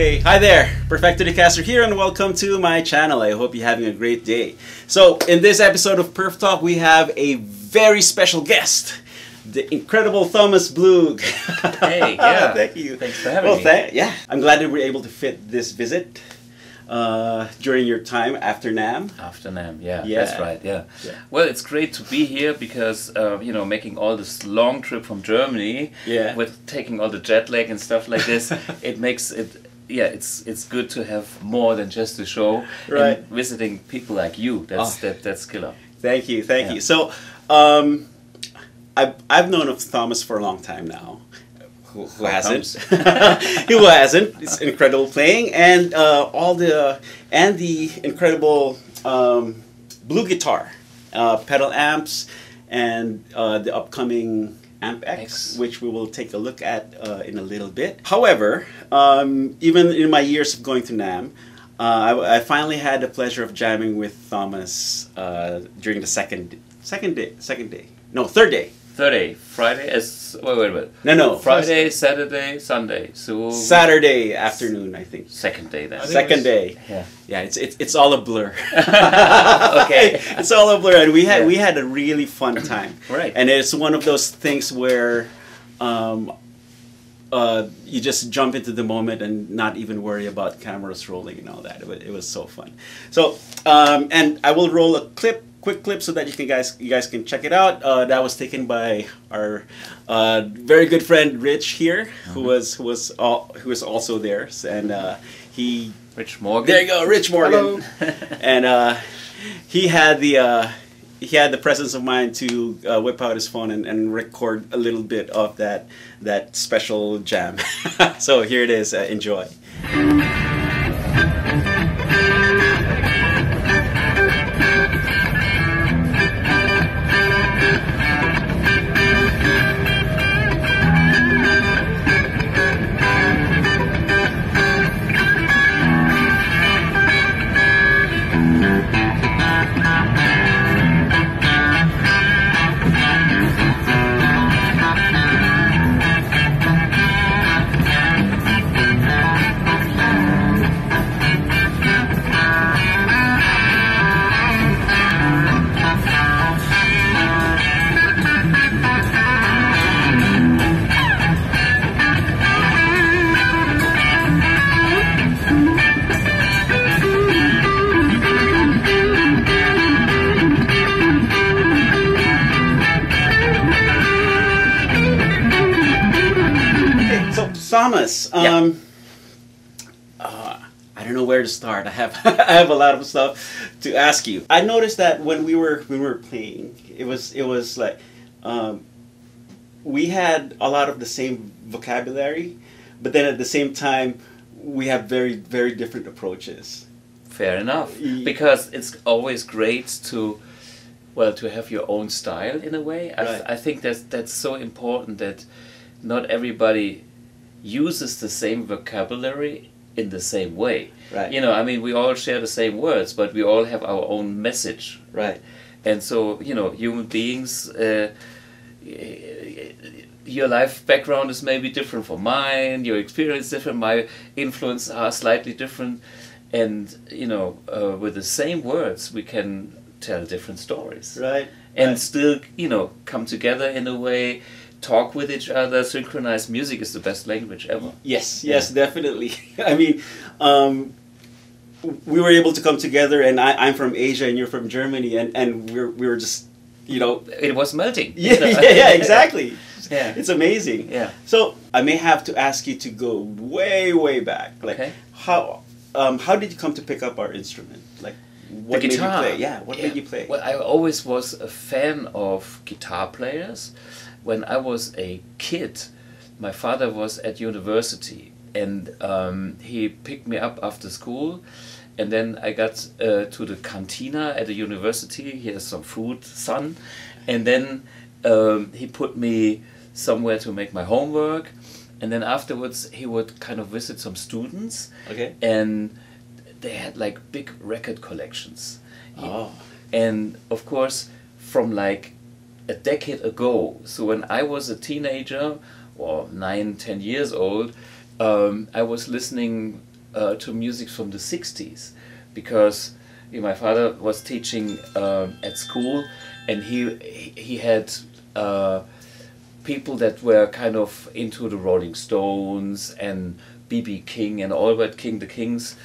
Okay, hi there, Perfecto De Castro here, and welcome to my channel. I hope you're having a great day. So, in this episode of Perf Talk, we have a very special guest, the incredible Thomas Blug. Hey, yeah. Thank you. Thanks for having well, me. tha- yeah, I'm glad that we're able to fit this visit uh, during your time after NAMM. After NAMM, yeah, Yeah. that's right, yeah. Yeah. Well, it's great to be here because, uh, you know, making all this long trip from Germany, Yeah. with taking all the jet lag and stuff like this, it makes it, yeah, it's it's good to have more than just a show. Right. And visiting people like you, that's Oh. that, that's killer. Thank you, thank Yeah. you. So, um, I've, I've known of Thomas for a long time now. Who, who hasn't? who hasn't? It's incredible playing, and uh, all the and the incredible um, Bluguitar, uh, pedal amps, and uh, the upcoming Amp X, X. which we will take a look at uh, in a little bit. However, um, even in my years of going to NAMM. Uh, I, I finally had the pleasure of jamming with Thomas uh, during the second second day second day no third day Third day, Friday, as, wait, wait, wait. no no Friday, Saturday, Sunday. So Saturday afternoon I think second day then. Second was- day Yeah. yeah it's it's, it's all a blur okay. it's all a blur and we had Yeah. we had a really fun time Right. and it's one of those things where um, uh, you just jump into the moment and not even worry about cameras rolling and all that. It was, it was so fun. So, um, and I will roll a clip, quick clip, so that you can guys you guys can check it out. Uh, that was taken by our uh, very good friend Rich here, who was who was all, who was also there, and uh, he Rich Morgan. there you go, Rich Morgan, and uh, he had the. Uh, he had the presence of mind to uh, whip out his phone and, and record a little bit of that that special jam. so here it is. Uh, enjoy. Thomas, Yeah. um, uh, I don't know where to start. I have I have a lot of stuff to ask you. I noticed that when we were when we were playing, it was it was like um, we had a lot of the same vocabulary, but then at the same time we have very very different approaches. Fair enough. Because it's always great to, well, to have your own style in a way. I, Right. I think that's that's so important that not everybody uses the same vocabulary in the same way. Right. You know, I mean, we all share the same words, but we all have our own message. Right. And so, you know, human beings. Uh, your life background is maybe different from mine. Your experience different. My influence are slightly different, and you know, uh, with the same words, we can tell different stories, Right. and Right. still, you know, come together in a way, talk with each other. Synchronized music is the best language ever. Yes, yes, definitely. I mean, um, we were able to come together, and I, I'm from Asia, and you're from Germany, and, and we're we were just, you know, It was melting. yeah, yeah, yeah, exactly. Yeah. It's amazing. Yeah. So I may have to ask you to go way, way back. Like, Okay. how um, how did you come to pick up our instrument? Like, what the made you play? Yeah, what made you play? Well, I always was a fan of guitar players. When I was a kid, my father was at university, and um, he picked me up after school, and then I got uh, to the cantina at the university. He has some food, son, and then um, he put me somewhere to make my homework, and then afterwards he would kind of visit some students okay. and they had like big record collections. Oh. And of course, from like a decade ago, so when I was a teenager or nine, ten years old, um, I was listening uh, to music from the 60s because you know, my father was teaching um, at school and he, he, had uh, people that were kind of into the Rolling Stones and B.B. King and Albert King, the Kings.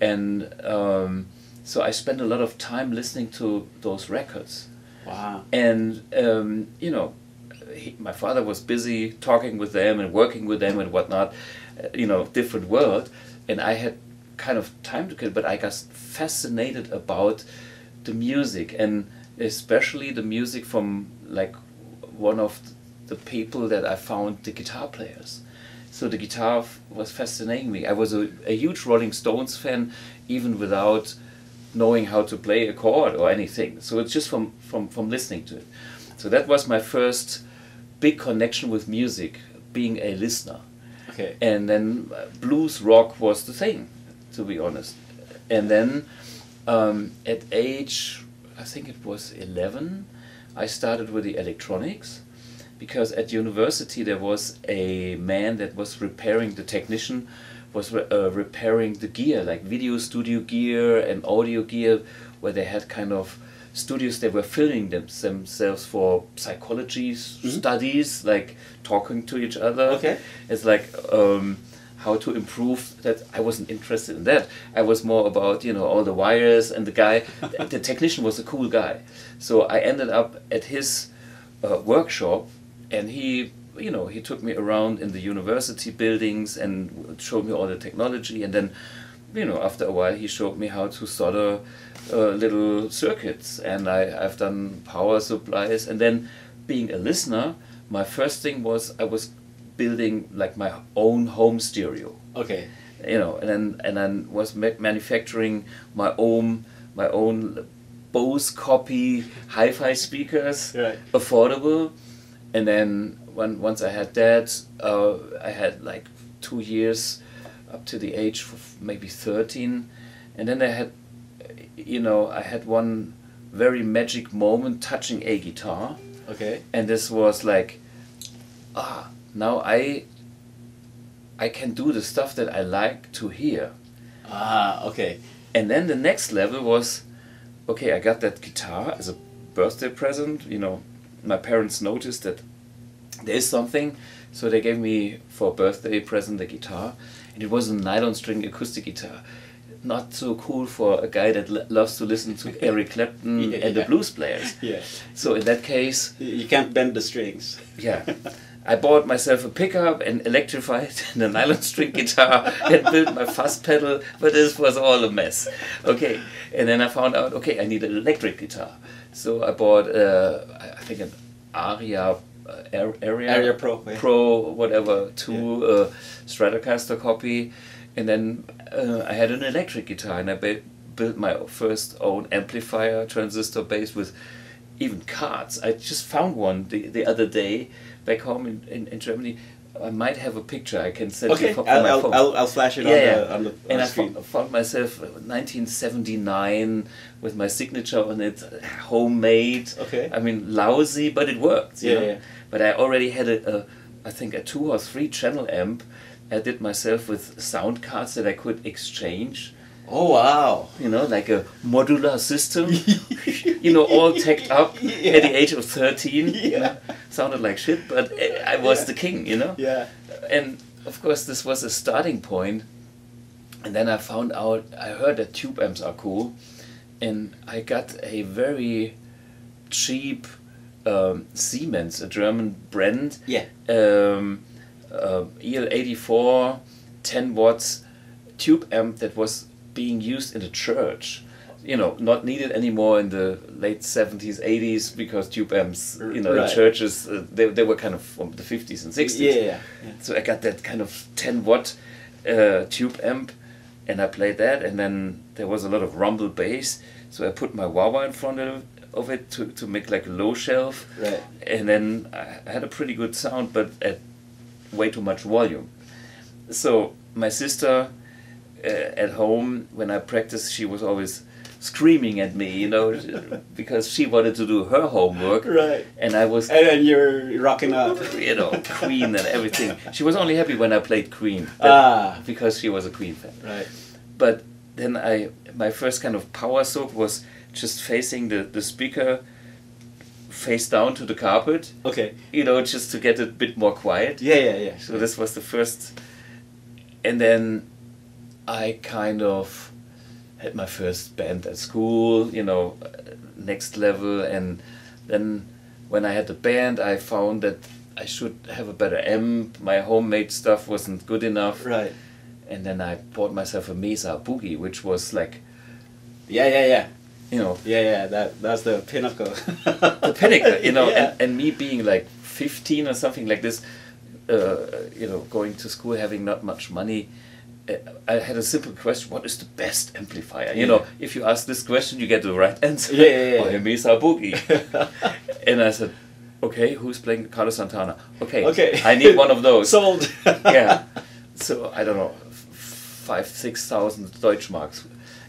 And um, so I spent a lot of time listening to those records. Wow. And, um, you know, he, my father was busy talking with them and working with them and whatnot, uh, you know, different world. And I had kind of time to kill, but I got fascinated about the music and especially the music from like one of the people that I found the guitar players. So the guitar was fascinating me. I was a, a huge Rolling Stones fan, even without knowing how to play a chord or anything. So it's just from, from, from listening to it. So that was my first big connection with music, being a listener. Okay. And then uh, blues rock was the thing, to be honest. And then um, at age, I think it was 11, I started with the electronics because at university there was a man that was repairing the technician was re uh, repairing the gear like video studio gear and audio gear where they had kind of studios they were filming them, themselves for psychology mm -hmm. studies like talking to each other. Okay. It's like um, how to improve that. I wasn't interested in that. I was more about you know all the wires and the guy. The technician was a cool guy. So i ended up at his uh, workshop and he you know he took me around in the university buildings and showed me all the technology. And then you know after a while he showed me how to solder uh, little circuits. And I, I've done power supplies. And then being a listener my first thing was I was building like my own home stereo. Okay. You know and then and then was ma manufacturing my own my own Bose copy hi-fi speakers. Right. affordable. And then when once I had that, uh, I had like two years up to the age of maybe thirteen, and then I had, you know, I had one very magic moment touching a guitar. Okay. And this was like, ah, now I. I can do the stuff that I like to hear. Ah, okay. And then the next level was, okay, I got that guitar as a birthday present. You know, my parents noticed that there is something, so they gave me for a birthday present a guitar, and it was a nylon string acoustic guitar. Not so cool for a guy that loves to listen to Eric Clapton yeah, and the yeah. blues players. Yeah. So in that case, you can't bend the strings. yeah. I bought myself a pickup and electrified the nylon string guitar and built my fuzz pedal, but this was all a mess. Okay, and then I found out, okay, I need an electric guitar. So I bought, uh, I think, an Aria uh, area Aria Pro yeah. Pro whatever two yeah. uh, Stratocaster copy, and then uh, I had an electric guitar and I built my first own amplifier transistor based with even cards. I just found one the, the other day back home in, in, in Germany. I might have a picture I can send okay. you from I'll, I'll. I'll, I'll flash it yeah, on, yeah. the, on the on And the I screen. fo- found myself uh, 1979 with my signature on it, homemade. Okay. I mean, lousy, but it worked. Yeah, yeah. But I already had a, a, I think a two or three channel amp. I did myself with sound cards that I could exchange. Oh wow! You know, like a modular system. you know, all teched up Yeah. at the age of 13. you Yeah. know. Sounded like shit, but I was Yeah. the king, you know? Yeah. and of course this was a starting point. point and then i found out i heard that tube amps are cool and i got a very cheap um, siemens a german brand Yeah. um, uh, el84 10 watts tube amp that was being used in the church you know not needed anymore in the late 70s 80s because tube amps you know Right. in churches uh, they, they were kind of from the 50s and 60s Yeah, yeah, yeah. so I got that kind of 10 watt uh, tube amp and I played that and then there was a lot of rumble bass so I put my wah in front of, of it to, to make like a low shelf Right. and then I had a pretty good sound but at way too much volume so my sister uh, at home when I practiced she was always screaming at me, you know, because she wanted to do her homework, Right. and I was, And you're rocking up. you know, Queen and everything. She was only happy when I played Queen, that- Ah. because she was a Queen fan. Right. But then I, my first kind of power stroke was just facing the, the speaker face down to the carpet, Okay. you know, just to get it a bit more quiet. Yeah, yeah, yeah. So this was the first, and then I kind of had my first band at school, you know, uh, next level, and then when I had the band, I found that I should have a better amp. My homemade stuff wasn't good enough, Right. and then I bought myself a Mesa Boogie, which was like, Yeah, yeah, yeah. you know, Yeah, yeah. That that's the pinnacle. the pinnacle, you know, Yeah. and, and me being like 15 or something like this, uh, you know, going to school, having not much money, I had a simple question: What is the best amplifier? You Yeah. know, if you ask this question, you get the right answer. Yeah, yeah, yeah. Mesa Boogie. and I said, okay, who's playing Carlos Santana? Okay, Okay. I need one of those. Sold. yeah. So I don't know, five, six thousand Deutschmarks,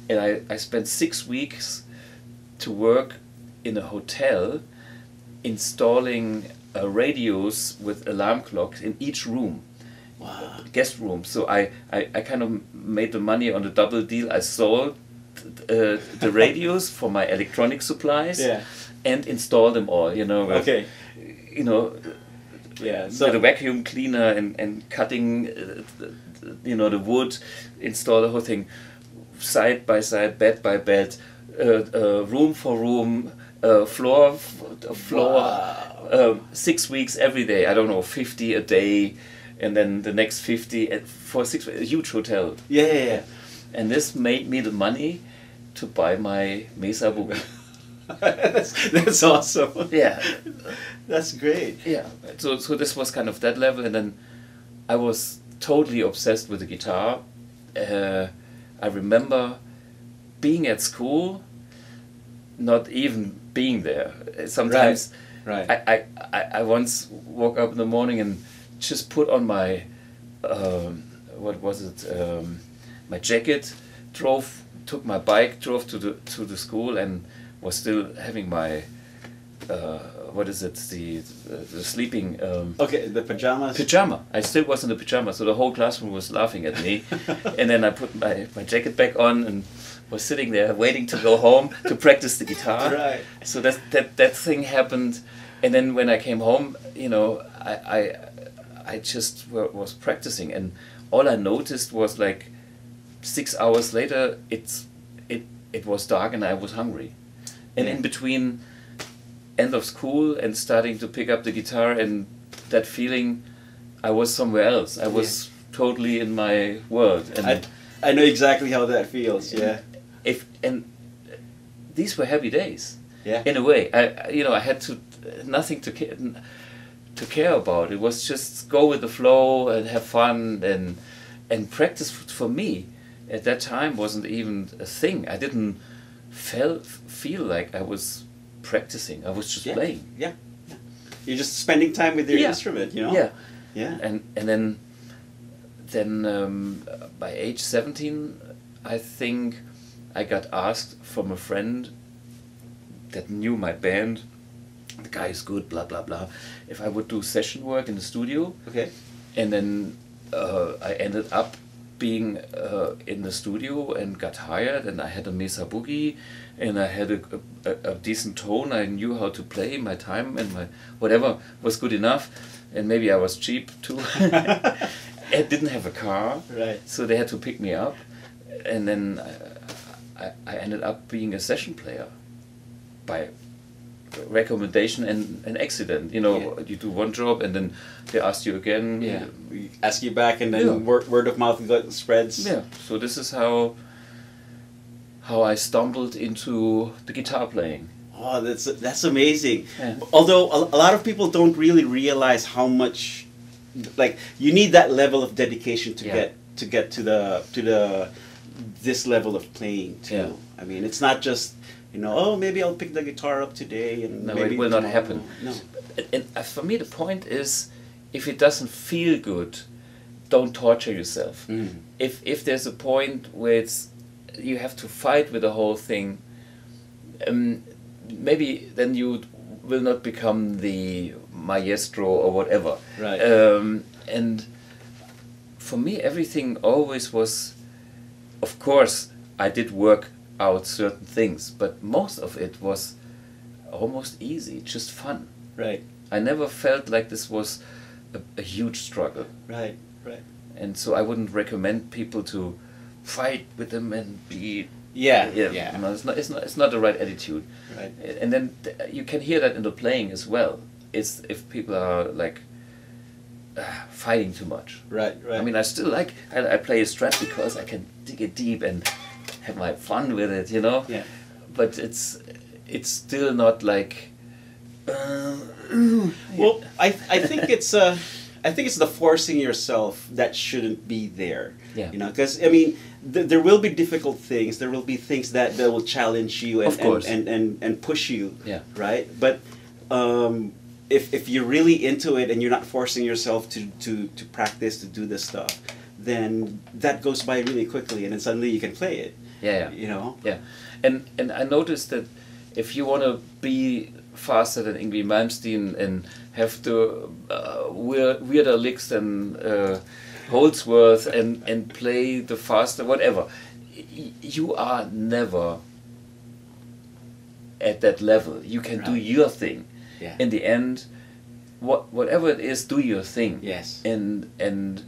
and I, I spent six weeks to work in a hotel, installing uh, radios with alarm clocks in each room. Guest room. So I, I, I kind of made the money on the double deal. I sold uh, the radios for my electronic supplies. Yeah. And installed them all, you know. with, Okay. You know, Yeah. so the vacuum cleaner and, and cutting, uh, you know, the wood, install the whole thing, side by side, bed by bed, uh, uh, room for room, uh, floor f- floor, Wow. um, six weeks every day. I don't know, fifty a day, and then the next fifty at, for six. A huge hotel, yeah, yeah, yeah. and this made me the money to buy my Mesa Boogie. that's that's awesome. yeah, That's great. yeah so so this was kind of that level and then i was totally obsessed with the guitar uh, i remember being at school not even being there sometimes Right. I, I, I, I once woke up in the morning and just put on my um, what was it um, my jacket drove took my bike drove to the to the school and was still having my uh, what is it the the, the sleeping um, Okay, the pajamas. pajama I still was in the pajama so the whole classroom was laughing at me and then I put my, my jacket back on and was sitting there waiting to go home to practice the guitar Right. so that that that thing happened and then when i came home you know i i, I just wa- was practicing and all i noticed was like six hours later it's it it was dark and i was hungry and in between end of school and starting to pick up the guitar and that feeling i was somewhere else i was totally in my world and I, I know exactly how that feels. Yeah. if and these were happy days Yeah. in a way I you know I had to nothing to to care about it was just go with the flow and have fun and and practice for me at that time wasn't even a thing I didn't feel feel like I was practicing I was just Yeah. playing Yeah. yeah. You're just spending time with your Yeah. instrument, you know? yeah Yeah. and and then then um, by age 17 i think i got asked from a friend that knew my band the guy is good blah blah blah if i would do session work in the studio. Okay. and then uh, i ended up being uh, in the studio and got hired and i had a mesa boogie and i had a, a, a decent tone. I knew how to play my time and my whatever was good enough. And maybe i was cheap too. I didn't have a car Right. so they had to pick me up. And then I, I, I ended up being a session player by recommendation and an accident you know Yeah. you do one job and then they ask you again Yeah. We ask you back, and then Yeah. word, word of mouth spreads. yeah so this is how how i stumbled into the guitar playing Oh, that's that's amazing. Yeah. Although a, a lot of people don't really realize how much, like you need that level of dedication to get to get to the to the this level of playing too. I mean, it's not just you know, oh, maybe I'll pick the guitar up today and No, maybe it will not happen. No. and, and uh, for me the point is if it doesn't feel good don't torture yourself Mm. if if there's a point where it's you have to fight with the whole thing. Um, maybe then you will not become the maestro or whatever. Right. Um, and for me, everything always was. Of course, I did work out certain things, but most of it was almost easy, just fun. Right. I never felt like this was a, a huge struggle Right. Right. and so I wouldn't recommend people to fight with them and be Yeah. yeah, Yeah. No, it's not it's not it's not the right attitude. Right. And then th- you can hear that in the playing as well. It's if people are like uh, fighting too much. Right. Right. I mean, I still like I, I play a strat because I can dig it deep and have my fun with it, you know. Yeah. But it's it's still not like. Uh, Well, I I think it's uh I think it's the forcing yourself that shouldn't be there. Yeah. You know, because I mean, th- there will be difficult things. There will be things that, that will challenge you and, Of course. and, and, and and push you. Yeah. Right. But um, if if you're really into it and you're not forcing yourself to to to practice to do this stuff, then that goes by really quickly, and then suddenly you can play it. Yeah, yeah. You know. Yeah, and and I noticed that if you want to be faster than Yngwie Malmsteen and have to uh, weir- weirder licks than uh, Holdsworth and and play the faster whatever, you are never at that level. You can do your thing. Yeah. In the end, what whatever it is, do your thing Yes. and and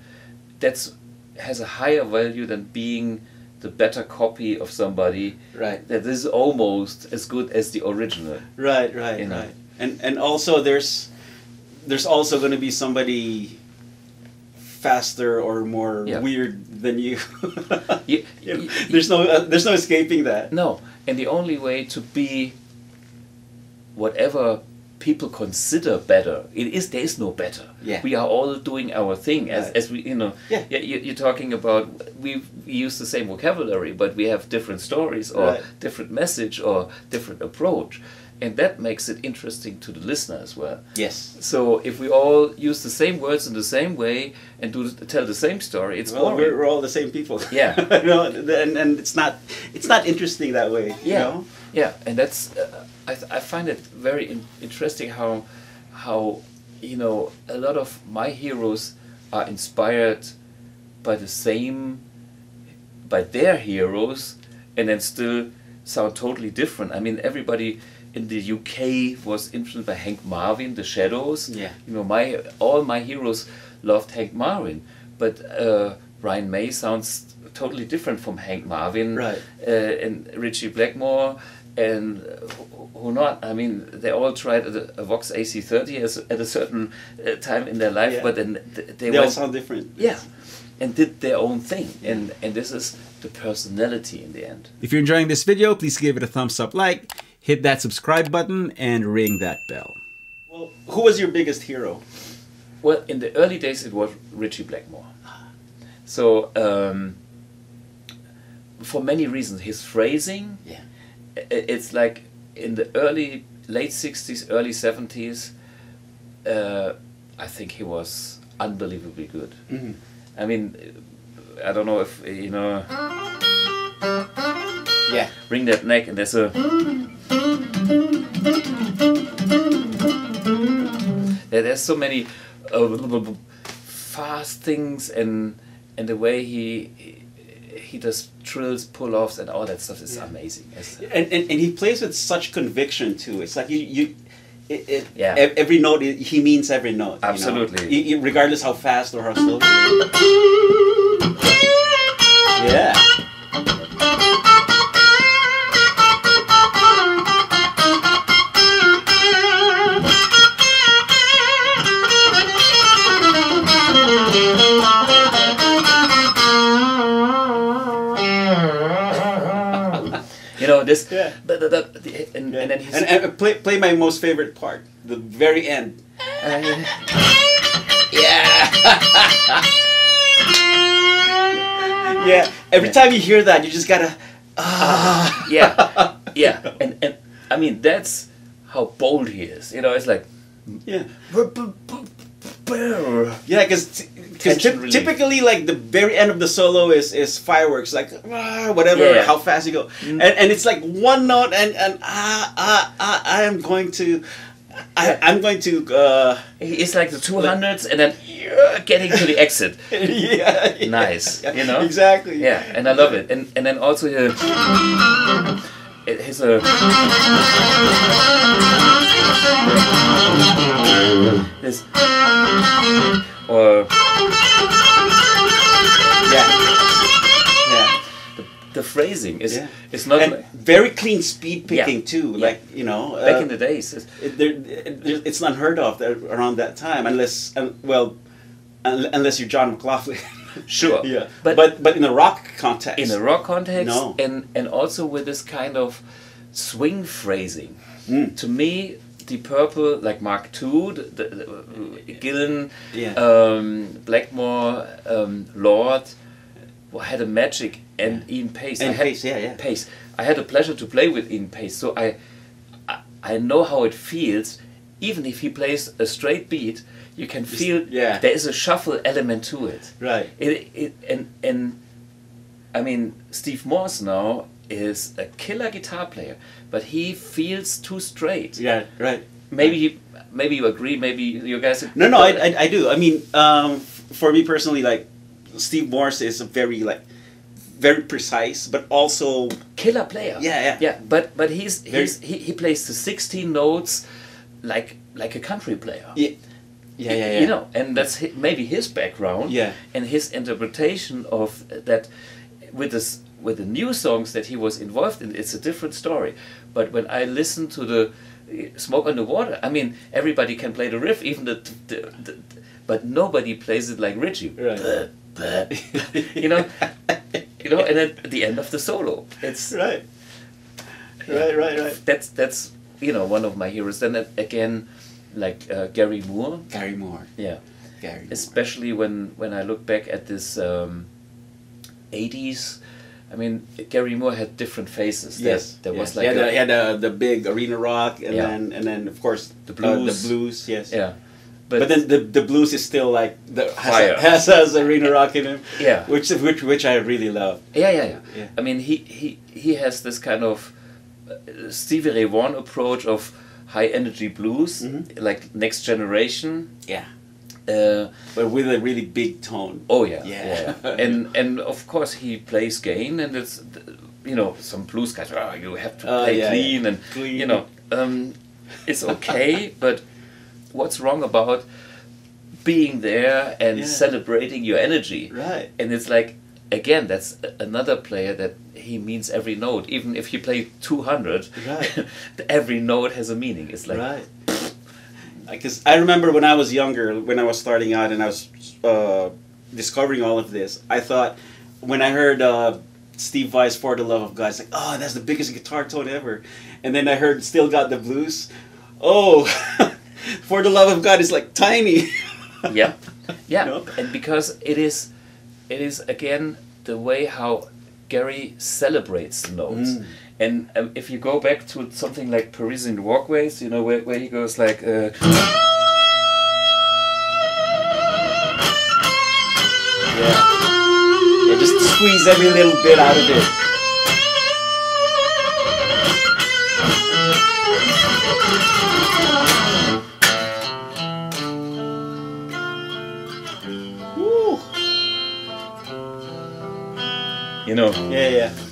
that's has a higher value than being the better copy of somebody Right. that is almost as good as the original Right, right, You know. right. And and also there's there's also going to be somebody faster or more Yeah. weird than you. You- You know, there's no uh, there's no escaping that. no and the only way to be whatever people consider better it is there is no better Yeah. we are all doing our thing as, Right. as we you know Yeah. you, you're talking about we use the same vocabulary but we have different stories or Right. different message or different approach and that makes it interesting to the listener as well Yes. So if we all use the same words in the same way and do tell the same story, it's Well, boring. we're, we're all the same people. Yeah. you know, and, and it's not it's not interesting that way. You yeah, know? yeah, and that's uh, I, th- I find it very in- interesting how how you know a lot of my heroes are inspired by the same by their heroes and then still sound totally different. I mean, everybody in the UK was influenced by Hank Marvin, The Shadows. Yeah. You know, my all my heroes loved Hank Marvin, but uh, Brian May sounds totally different from Hank Marvin. Right. Uh, and Ritchie Blackmore and uh, who- who not? I mean, they all tried a, a Vox AC30 as, at a certain uh, time in their life, Yeah. but then th- they, They all sound different. yeah, and did their own thing, and and this is the personality in the end. If you're enjoying this video, please give it a thumbs up like, hit that subscribe button, and ring that bell. Well, who was your biggest hero? Well, in the early days, it was Ritchie Blackmore. So um, for many reasons, his phrasing, Yeah. It's like in the early late '60s, early '70s. Uh, I think he was unbelievably good. Mhm. I mean, I don't know if you know. Yeah. ring that neck and there's a there, there's so many uh, fast things and and the way he he, he does trills pull-offs and all that stuff is amazing It's- And, and and he plays with such conviction too. It's like you you. It, it, Yeah. Every note, he means every note. you know? Absolutely. Y- y- regardless how fast or how slow. Yeah. Know this Yeah. but, but, the- and, and then he's and, and play play my most favorite part, the very end. yeah Yeah. Every time you hear that, you just gotta. ah, yeah yeah and and I mean that's how bold he is you know it's like Yeah. yeah Yeah, because Because typically, like the very end of the solo is is fireworks, like ah, whatever, Yeah, yeah. how fast you go, and, and it's like one note, and and ah ah ah, I am going to, I, I'm going to, uh, It's like the 200s and then getting to the exit. yeah, yeah, Nice, you know? exactly, Yeah, and I love it. And and then also uh, it has a this phrasing is Yeah. is not and very clean speed Yeah. picking too. Yeah. Like you know, back uh, in the days. it's- it, there, it, it's unheard of that around that time, unless um, well, un- unless you're John McLaughlin. Sure, yeah, but- but but in a rock context, in a rock context No. and and also with this kind of swing phrasing Mm. to me the purple like mark ii the, the, the, Gillan Yeah. um, blackmore um, lord had a magic and Ian Paice And I had, Paice, yeah, yeah. Paice i had a pleasure to play with Ian Paice so i i, I know how it feels even if he plays a straight beat you can feel yeah. there is a shuffle element to it right. it, it and and I mean Steve Morse now is a killer guitar player, but he feels too straight. Yeah, right. Maybe you, maybe you agree. Maybe you guys. No, no, I, I, I do. I mean, um, for me personally, like Steve Morse is a very like very precise, but also killer player. Yeah, yeah. yeah. But but he's he's he, he plays the sixteen notes like like a country player. yeah, yeah, yeah, yeah. You know, and that's hi- maybe his background. Yeah. And his interpretation of that with this with the new songs that he was involved in, it's a different story. But when I listen to the uh, Smoke on the Water, I mean, everybody can play the riff, even the, the, the but nobody plays it like Ritchie. Right. Buh, buh. you know, you know, and then at the end of the solo, it's right, right, right, right. that's that's you know one of my heroes. Then again, like uh, Gary Moore, Gary Moore, yeah Gary. Moore. especially when when I look back at this um, 80s. I mean, Gary Moore had different phases. There, Yes, there was yes. like he had, a, the, he had the, the big arena rock, and Yeah. then and then of course The uh, blues. the blues, yes. yeah, But, then the, the blues is still like the has, has, arena rock in him, yeah, which which which I really love. yeah, yeah, yeah, Yeah. I mean, he he he has this kind of uh, Stevie Ray Vaughan approach of high energy blues, Mhm. like next generation. Yeah, Uh, but with a really big tone. oh yeah, Yeah. yeah, and and of course he plays gain, and it's you know some blues guys. Oh, you have to Oh, play yeah, clean, yeah. and Clean. you know um, it's okay, but what's wrong about being there and Yeah. celebrating your energy? Right. And it's like again, that's another player that he means every note. Even if you play two hundred, Right. every note has a meaning. It's like right. Because I remember when I was younger, when I was starting out and I was uh, discovering all of this, I thought when I heard uh, Steve Vai "For the Love of God," it's like, oh, that's the biggest guitar tone ever. And then I heard "Still Got the Blues." Oh, "For the Love of God" is like tiny. yeah yeah No? and because it is it is again the way how gary celebrates the notes Mm. and um, if you go back to something like parisian walkways you know where, where he goes like uh, Yeah. Yeah, just squeeze every little bit out of it. You know Yeah, yeah.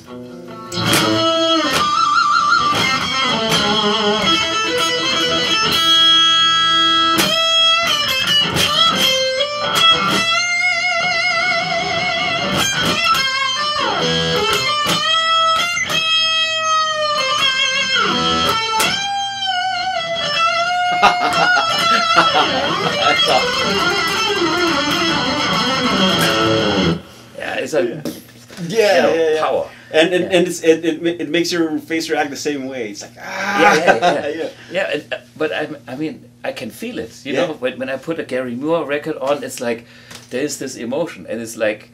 And and, Yeah. and it's, it, it it makes your face react the same way. It's like ah yeah, yeah, yeah. yeah. yeah and, uh, but I, I mean I can feel it you Yeah. know when, when I put a Gary Moore record on it's like there is this emotion and it's like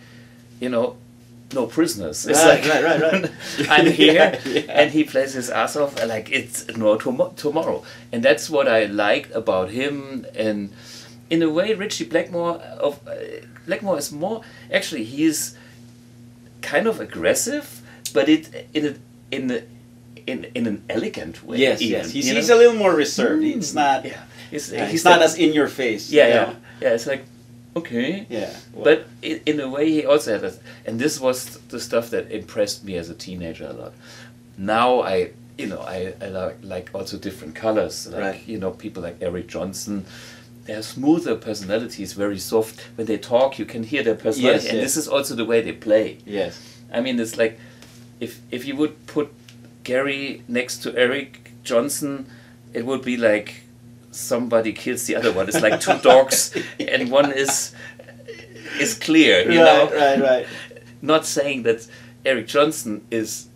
you know no prisoners it's Right, like right, right, right. I'm here Yeah, yeah. and he plays his ass off like it's no tomo- tomorrow and that's what I liked about him and in a way, Ritchie Blackmore of uh, Blackmore is more actually he's kind of aggressive, but it in a in a, in in an elegant way. Yes, even, yes. He's, know? a little more reserved. It's hmm. not. yeah. It's, yeah, he's not that- as in your face. yeah, you yeah, know? yeah. It's like okay, Yeah. Well, but in, in a way he also had and this was the stuff that impressed me as a teenager a lot. Now I, you know, I, I like, like also different colors, like Right. you know people like Eric Johnson. They have smoother personalities, very soft. When they talk, you can hear their personality, Yes, and yes. this is also the way they play. yes. I mean, it's like if if you would put Gary next to Eric Johnson, it would be like somebody kills the other one. It's like two dogs, and one is is clear. You right, know, right, right. not saying that Eric Johnson is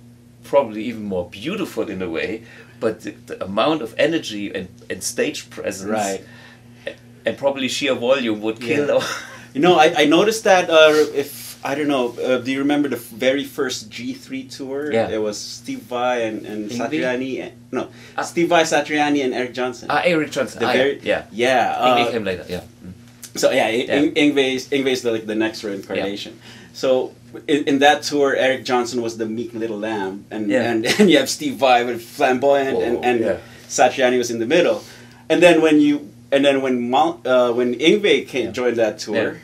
probably even more beautiful in a way, but the, the amount of energy and, and stage presence, Right. and probably sheer volume would kill. Yeah. You know, I, I noticed that uh, if I don't know, uh, do you remember the very first G3 tour? Yeah. It was Steve Vai and, and Satriani. And, no, Ah. Steve Vai, Satriani, and Eric Johnson. ah, Eric Johnson. The ah, very- yeah, yeah. yeah. He uh, came later. Yeah. Mm. So yeah, Yeah. Yngwie's Yngwie's the, like the next reincarnation. Yeah. So in, in that tour, Eric Johnson was the meek little lamb, and Yeah. and, and you have Steve Vai with flamboyant, Whoa, and and yeah. Satriani was in the middle. And then when you and then when Mal, uh, when Ingve came joined that tour.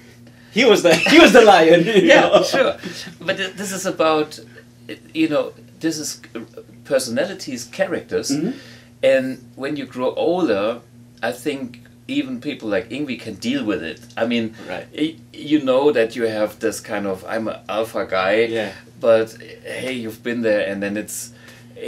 He was the he was the lion. yeah, know? sure. But th- this is about, you know, this is personalities, characters, Mhm. and when you grow older, I think even people like Yngwie can deal with it. I mean, Right. you know that you have this kind of I'm an alpha guy, Yeah. but hey, you've been there, and then it's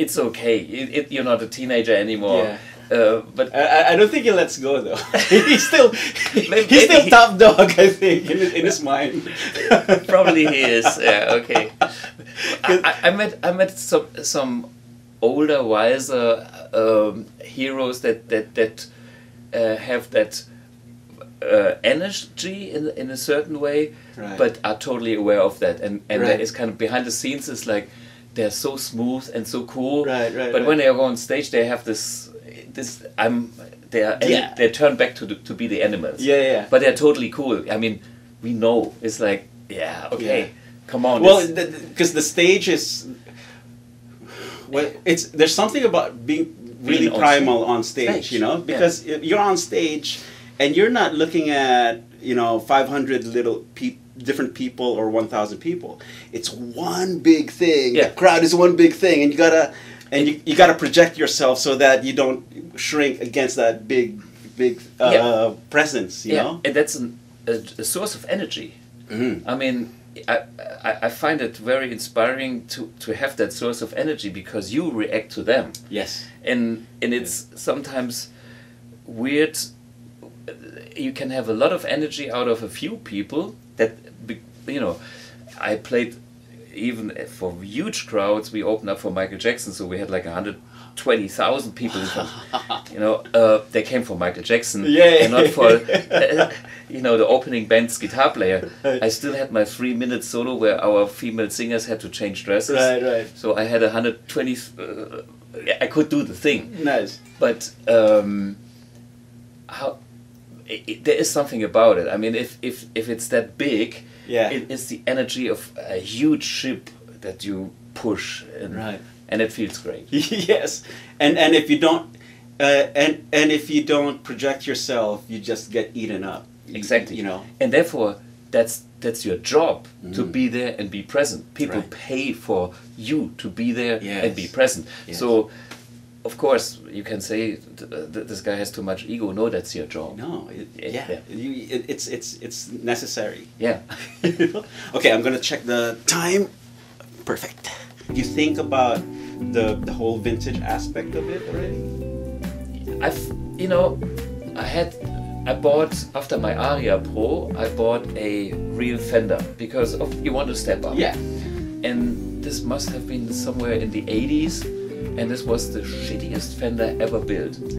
it's okay. It, it, you're not a teenager anymore. Yeah. Uh, but I, I- don't think he lets go though. he's still Maybe- he's still maybe- top dog. I think in his, in his mind. Probably he is. Yeah. Okay. I, I, I met I met some some older, wiser um, heroes that that that uh, have that uh, energy in in a certain way, Right. but are totally aware of that, and and Right. that is kind of behind the scenes is like they're so smooth and so cool. Right, right, But right. when they go on stage, they have this this I'm they are Yeah. they turn back to the, to be the animals. Yeah, yeah. But they're totally cool. I mean, we know it's like, yeah, okay, Yeah. come on. well, because the, stage is. Well, it's there's something about being really Being on primal on stage, stage, you know, because if you're on stage and you're not looking at you know 500 little pe- different people or 1,000 people. It's one big thing. Yeah. The crowd is one big thing, and you gotta and you, you gotta project yourself so that you don't shrink against that big big uh, Yeah. presence. You yeah, know. and that's an, a, a source of energy. Mhm. I mean, I, I, I find it very inspiring to, to have that source of energy because you react to them. Yes. and and it's sometimes weird you can have a lot of energy out of a few people that you know i played even for huge crowds we opened up for michael jackson so we had like 120000 people you know uh, they came for michael jackson Yeah. and not for uh, you know the opening band's guitar player i still had my three minute solo where our female singers had to change dresses Right. Right. so I had 120. Uh, I could do the thing, Nice. but um, how? I i there is something about it. I mean, if if if it's that big, Yeah. it is the energy of a huge ship that you push, and, Right. and it feels great. yes, and and if you don't, uh, and and if you don't project yourself, you just get eaten up. Exactly. You know. and therefore that's that's your job to Mm. be there and be present. People Right. pay for you to be there and be present. Yes. So, of course, you can say uh, th- this guy has too much ego. No, that's your job. No. It, Yeah. yeah. Yeah. You, it, it's it's it's necessary. Yeah. okay, I'm gonna check the time. Perfect. You think about the the whole vintage aspect of it already? I've, you know, I had, I bought after my Aria Pro, I bought a real Fender because of you want to step up. Yeah. And this must have been somewhere in the 80s, and this was the shittiest Fender ever built.